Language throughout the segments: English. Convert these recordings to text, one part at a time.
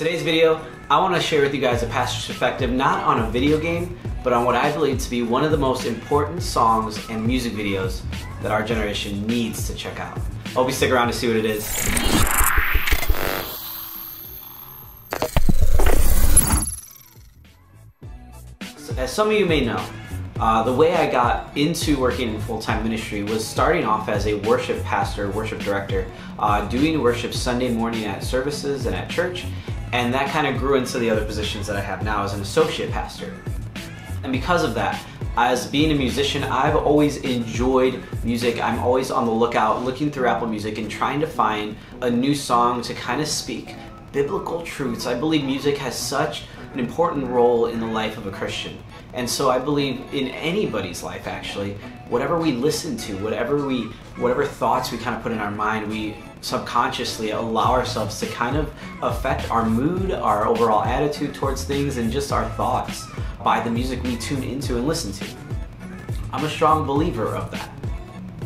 Today's video, I want to share with you guys a pastor's perspective not on a video game, but on what I believe to be one of the most important songs and music videos that our generation needs to check out. Hope you stick around to see what it is. As some of you may know, uh, the way I got into working in full-time ministry was starting off as a worship pastor, worship director, uh, doing worship Sunday morning at services and at church, and that kind of grew into the other positions that I have now as an associate pastor. And because of that, as being a musician, I've always enjoyed music. I'm always on the lookout, looking through Apple Music and trying to find a new song to kind of speak biblical truths. I believe music has such an important role in the life of a Christian. And so I believe in anybody's life actually, whatever we listen to, whatever we whatever thoughts we kind of put in our mind, we subconsciously allow ourselves to kind of affect our mood, our overall attitude towards things and just our thoughts by the music we tune into and listen to. I'm a strong believer of that.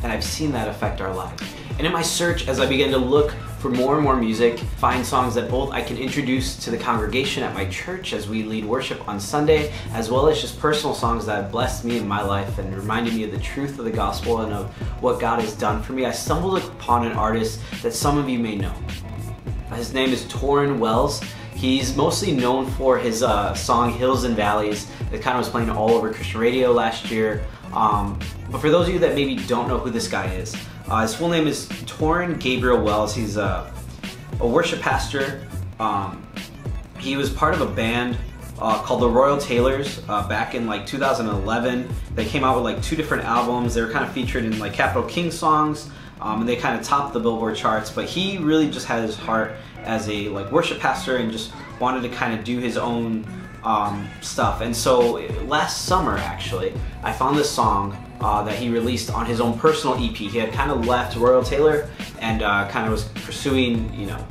And I've seen that affect our lives. And in my search as I began to look for more and more music, find songs that both I can introduce to the congregation at my church as we lead worship on Sunday, as well as just personal songs that have blessed me in my life and reminded me of the truth of the gospel and of what God has done for me. I stumbled upon an artist that some of you may know. His name is Tauren Wells. He's mostly known for his uh, song Hills and Valleys that kind of was playing all over Christian radio last year. Um, but for those of you that maybe don't know who this guy is, uh, his full name is Tauren Gabriel Wells. He's a, a worship pastor. Um, he was part of a band uh, called the Royal Tailors uh, back in like 2011. They came out with like two different albums. They were kind of featured in like Capital King songs, um, and they kind of topped the Billboard charts. But he really just had his heart as a like worship pastor and just wanted to kind of do his own um, stuff. And so last summer, actually, I found this song uh, that he released on his own personal EP. He had kind of left Royal Tailor and uh, kind of was pursuing, you know,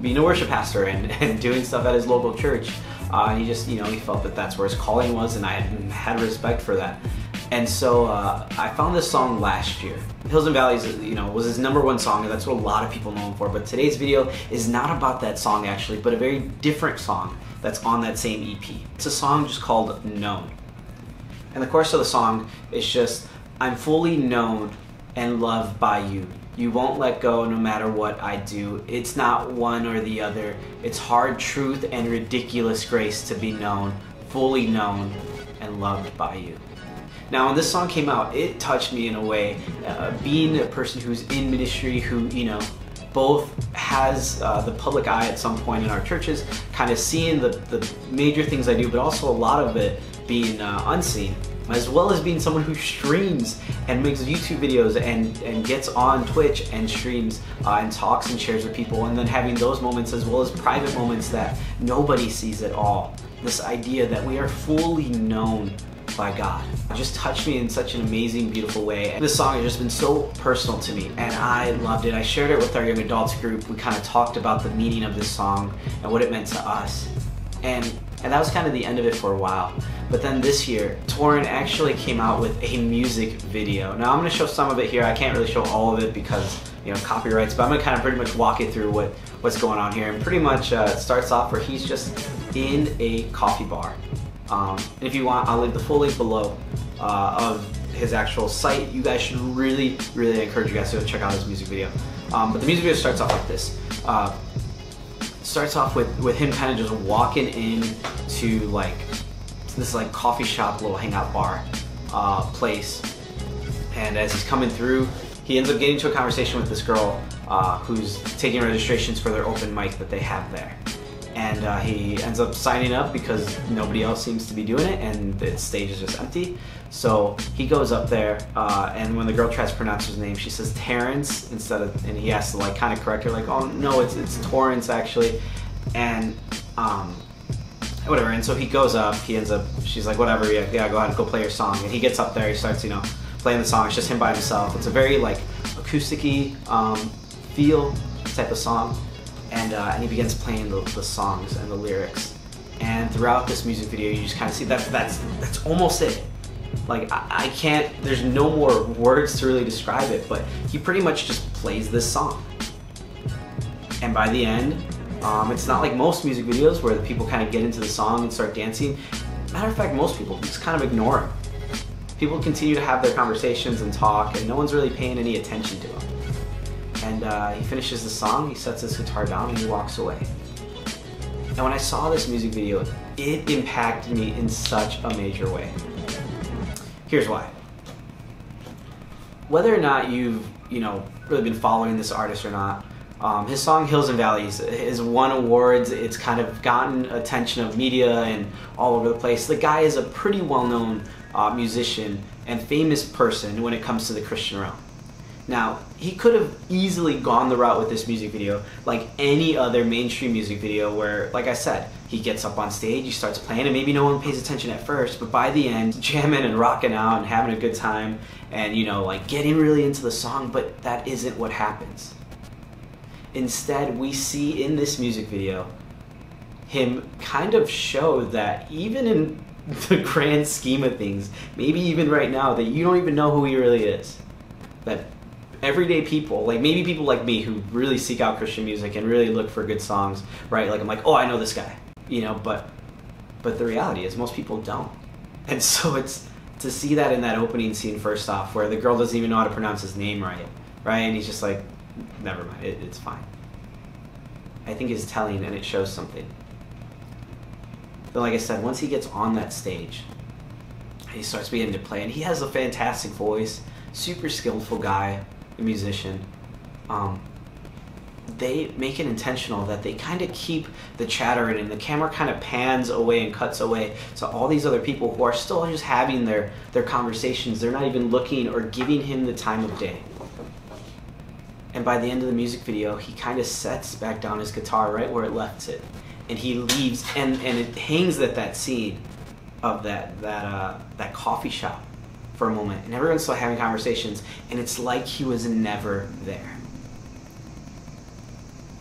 being a worship pastor and, and doing stuff at his local church. Uh, and he just, you know, he felt that that's where his calling was, and I had, had respect for that. And so uh, I found this song last year. Hills and Valleys, you know, was his number one song, and that's what a lot of people know him for. But today's video is not about that song actually, but a very different song that's on that same EP. It's a song just called Known. And the chorus of the song is just, I'm fully known and loved by you. You won't let go no matter what I do. It's not one or the other. It's hard truth and ridiculous grace to be known, fully known and loved by you. Now, when this song came out, it touched me in a way. Uh, being a person who's in ministry, who, you know, both has uh, the public eye at some point in our churches, kind of seeing the, the major things I do, but also a lot of it being uh, unseen, as well as being someone who streams and makes YouTube videos and, and gets on Twitch and streams uh, and talks and shares with people, and then having those moments as well as private moments that nobody sees at all. This idea that we are fully known by God. It just touched me in such an amazing, beautiful way. And this song has just been so personal to me and I loved it. I shared it with our young adults group. We kind of talked about the meaning of this song and what it meant to us. And and that was kind of the end of it for a while. But then this year, Tauren actually came out with a music video. Now I'm gonna show some of it here. I can't really show all of it because, you know, copyrights, but I'm gonna kind of pretty much walk you through what, what's going on here. And pretty much uh, it starts off where he's just in a coffee bar. Um, if you want, I'll leave the full link below uh, of his actual site. You guys should really, really encourage you guys to go check out his music video. Um, but the music video starts off like this. Uh, starts off with, with him kind of just walking in to like this like coffee shop little hangout bar uh, place. And as he's coming through, he ends up getting into a conversation with this girl uh, who's taking registrations for their open mic that they have there and uh, he ends up signing up because nobody else seems to be doing it and the stage is just empty. So he goes up there uh, and when the girl tries to pronounce his name, she says Terrence instead of, and he has to like kind of correct her like, oh no, it's, it's Torrance actually. And um, whatever, and so he goes up, he ends up, she's like, whatever, yeah, yeah, go ahead and go play your song. And he gets up there, he starts, you know, playing the song, it's just him by himself. It's a very like acousticy um, feel type of song and, uh, and he begins playing the, the, songs and the lyrics. And throughout this music video, you just kind of see that that's that's almost it. Like I, I can't. There's no more words to really describe it, but he pretty much just plays this song. And by the end, Um, it's not like most music videos where the people kind of get into the song and start dancing. Matter of fact, most people just kind of ignore him. People continue to have their conversations and talk, and no one's really paying any attention to him. And uh, he finishes the song, he sets his guitar down, and he walks away. And when I saw this music video, it impacted me in such a major way. Here's why. Whether or not you've, you know, really been following this artist or not, um, his song Hills and Valleys has won awards. It's kind of gotten attention of media and all over the place. The guy is a pretty well-known uh, musician and famous person when it comes to the Christian realm. Now, he could have easily gone the route with this music video like any other mainstream music video where, like I said, he gets up on stage, he starts playing, and maybe no one pays attention at first, but by the end, jamming and rocking out and having a good time and, you know, like getting really into the song, but that isn't what happens. Instead, we see in this music video him kind of show that even in the grand scheme of things, maybe even right now, that you don't even know who he really is. That everyday people, like maybe people like me who really seek out Christian music and really look for good songs, right? Like I'm like, oh, I know this guy, you know, but but the reality is most people don't. And so it's to see that in that opening scene first off, where the girl doesn't even know how to pronounce his name right, right? And he's just like, never mind, it, it's fine. I think is telling and it shows something. But like I said, once he gets on that stage, he starts beginning to play, and he has a fantastic voice, super skillful guy, musician, um, they make it intentional that they kind of keep the chatter in and the camera kind of pans away and cuts away so all these other people who are still just having their their conversations. They're not even looking or giving him the time of day. And by the end of the music video he kind of sets back down his guitar right where it left it. And he leaves and and it hangs at that scene of that that uh that coffee shop for a moment, and everyone's still having conversations, and it's like he was never there.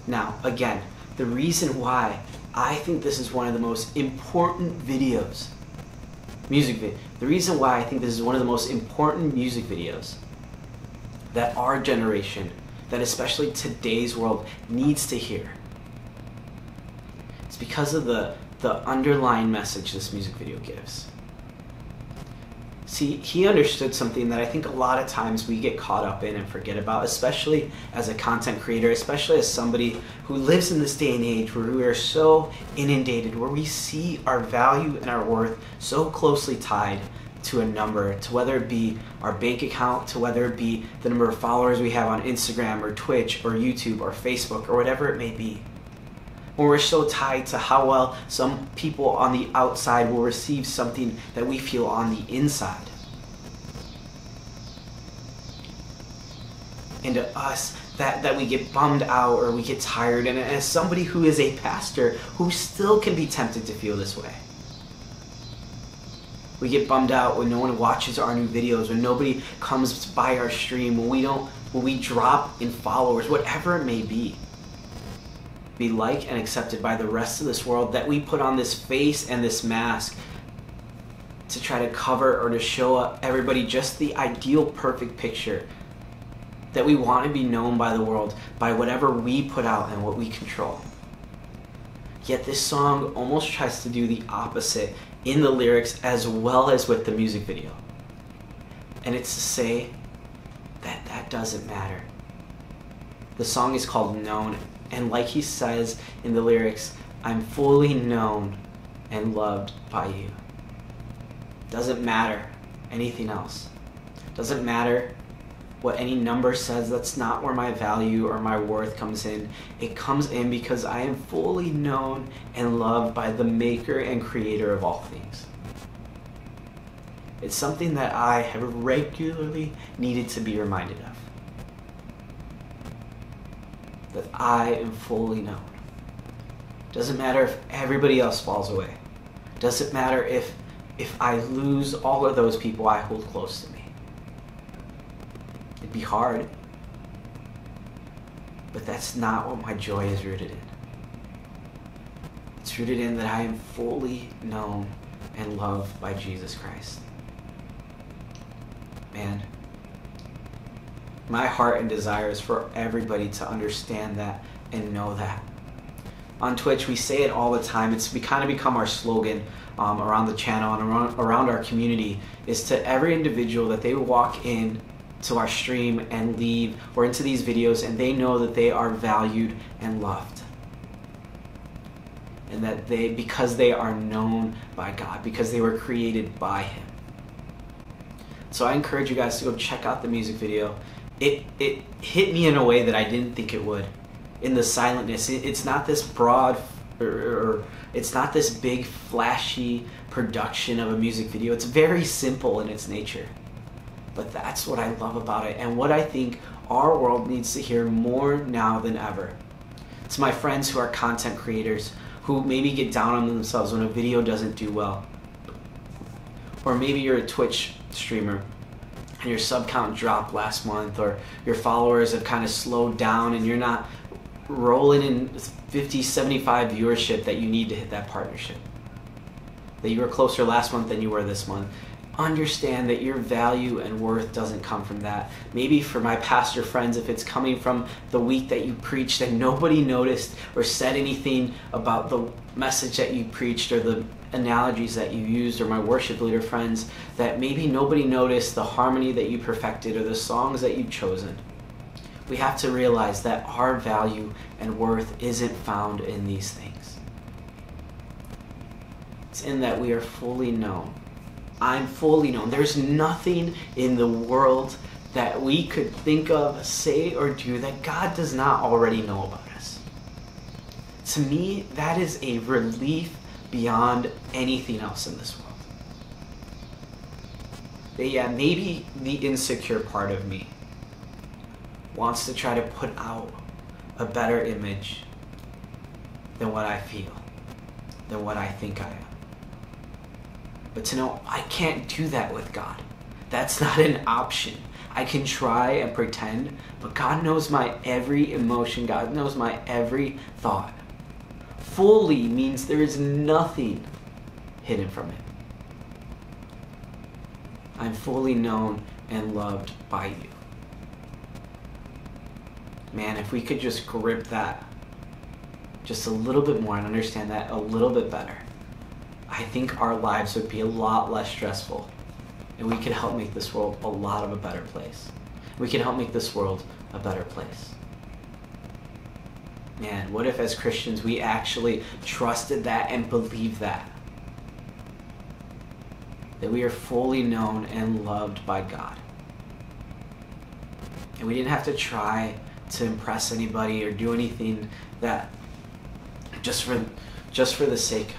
Now, again, the reason why I think this is one of the most important videos, music video, the reason why I think this is one of the most important music videos that our generation, that especially today's world, needs to hear. It's because of the, the underlying message this music video gives. See, he understood something that I think a lot of times we get caught up in and forget about, especially as a content creator, especially as somebody who lives in this day and age where we are so inundated, where we see our value and our worth so closely tied to a number, to whether it be our bank account, to whether it be the number of followers we have on Instagram or Twitch or YouTube or Facebook or whatever it may be. When we're so tied to how well some people on the outside will receive something that we feel on the inside. And to us, that, that we get bummed out or we get tired. And as somebody who is a pastor who still can be tempted to feel this way. We get bummed out when no one watches our new videos, when nobody comes by our stream, when we don't, when we drop in followers, whatever it may be be liked and accepted by the rest of this world, that we put on this face and this mask to try to cover or to show up everybody just the ideal perfect picture that we want to be known by the world by whatever we put out and what we control. Yet this song almost tries to do the opposite in the lyrics as well as with the music video. And it's to say that that doesn't matter. The song is called Known and like he says in the lyrics, I'm fully known and loved by you. Doesn't matter anything else. Doesn't matter what any number says. That's not where my value or my worth comes in. It comes in because I am fully known and loved by the maker and creator of all things. It's something that I have regularly needed to be reminded of that I am fully known. Doesn't matter if everybody else falls away. Doesn't matter if if I lose all of those people I hold close to me. It'd be hard. But that's not what my joy is rooted in. It's rooted in that I am fully known and loved by Jesus Christ. Man, my heart and desire is for everybody to understand that and know that. on Twitch. We say it all the time. It's we kind of become our slogan um, around the channel and around, around our community is to every individual that they walk in to our stream and leave or into these videos and they know that they are valued and loved and that they because they are known by God because they were created by him so I encourage you guys to go check out the music video it it hit me in a way that I didn't think it would. In the silentness it, it's not this broad or, or it's not this big flashy production of a music video. It's very simple in its nature. But that's what I love about it and what I think our world needs to hear more now than ever. To my friends who are content creators who maybe get down on themselves when a video doesn't do well. Or maybe you're a Twitch streamer and your sub count dropped last month or your followers have kind of slowed down and you're not rolling in 50, 75 viewership that you need to hit that partnership. That you were closer last month than you were this month understand that your value and worth doesn't come from that. Maybe for my pastor friends, if it's coming from the week that you preached and nobody noticed or said anything about the message that you preached or the analogies that you used, or my worship leader friends, that maybe nobody noticed the harmony that you perfected or the songs that you've chosen. We have to realize that our value and worth isn't found in these things. It's in that we are fully known I'm fully known. There's nothing in the world that we could think of, say, or do that God does not already know about us. To me, that is a relief beyond anything else in this world. But yeah, maybe the insecure part of me wants to try to put out a better image than what I feel, than what I think I am. But to know I can't do that with God. That's not an option. I can try and pretend, but God knows my every emotion. God knows my every thought. Fully means there is nothing hidden from Him. I'm fully known and loved by you. Man, if we could just grip that just a little bit more and understand that a little bit better, I think our lives would be a lot less stressful and we could help make this world a lot of a better place. We can help make this world a better place. Man, what if as Christians we actually trusted that and believed that? That we are fully known and loved by God. And we didn't have to try to impress anybody or do anything that just for just for the sake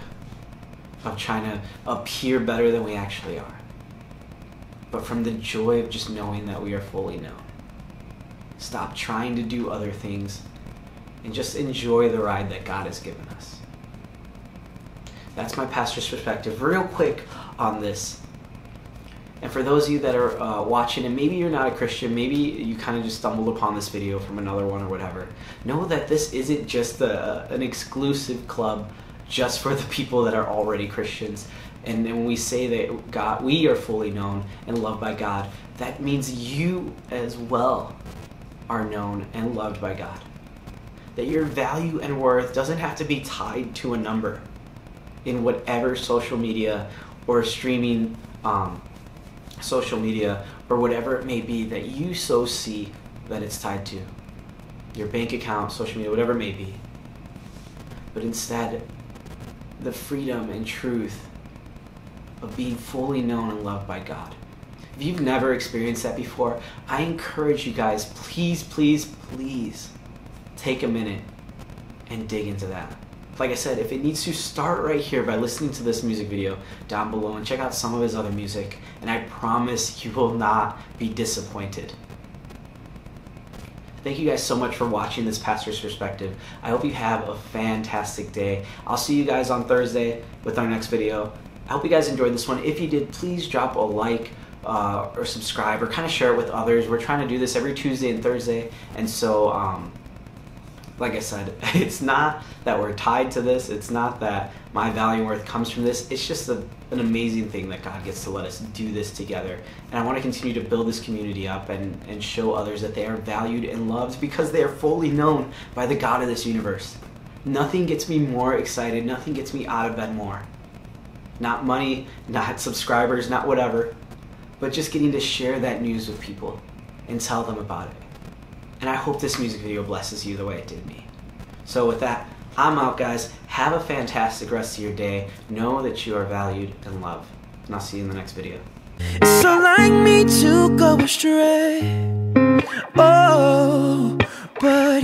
of trying to appear better than we actually are, but from the joy of just knowing that we are fully known. Stop trying to do other things and just enjoy the ride that God has given us. That's my pastor's perspective. Real quick on this. And for those of you that are uh, watching, and maybe you're not a Christian, maybe you kind of just stumbled upon this video from another one or whatever, know that this isn't just a, an exclusive club just for the people that are already Christians. And when we say that God, we are fully known and loved by God, that means you as well are known and loved by God. That your value and worth doesn't have to be tied to a number in whatever social media or streaming um, social media or whatever it may be that you so see that it's tied to. Your bank account, social media, whatever it may be. But instead, the freedom and truth of being fully known and loved by God. If you've never experienced that before, I encourage you guys, please, please, please take a minute and dig into that. Like I said, if it needs to start right here by listening to this music video down below and check out some of his other music, and I promise you will not be disappointed. Thank you guys so much for watching this pastor's perspective. I hope you have a fantastic day. I'll see you guys on Thursday with our next video. I hope you guys enjoyed this one. If you did, please drop a like uh, or subscribe or kind of share it with others. We're trying to do this every Tuesday and Thursday, and so um, like I said, it's not that we're tied to this. It's not that my value and worth comes from this. It's just a, an amazing thing that God gets to let us do this together. And I want to continue to build this community up and, and show others that they are valued and loved because they are fully known by the God of this universe. Nothing gets me more excited, nothing gets me out of bed more. Not money, not subscribers, not whatever, but just getting to share that news with people and tell them about it. And I hope this music video blesses you the way it did me. So with that, I'm out guys. Have a fantastic rest of your day. Know that you are valued and loved. And I'll see you in the next video. It's like me to go astray. Oh, but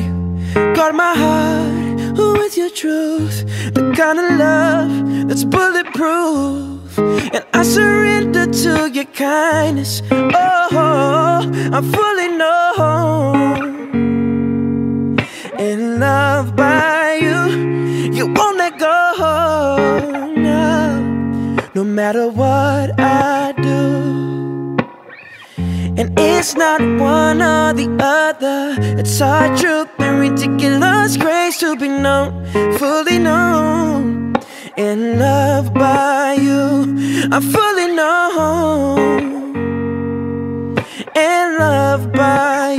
got my heart with your truth, the kind of love that's bulletproof. And I surrender to your kindness. Oh, I'm fully known and loved by you. You won't let go, no, no matter what I do. And it's not one or the other. It's our truth and ridiculous grace to be known, fully known, and love by you. I'm fully known and loved by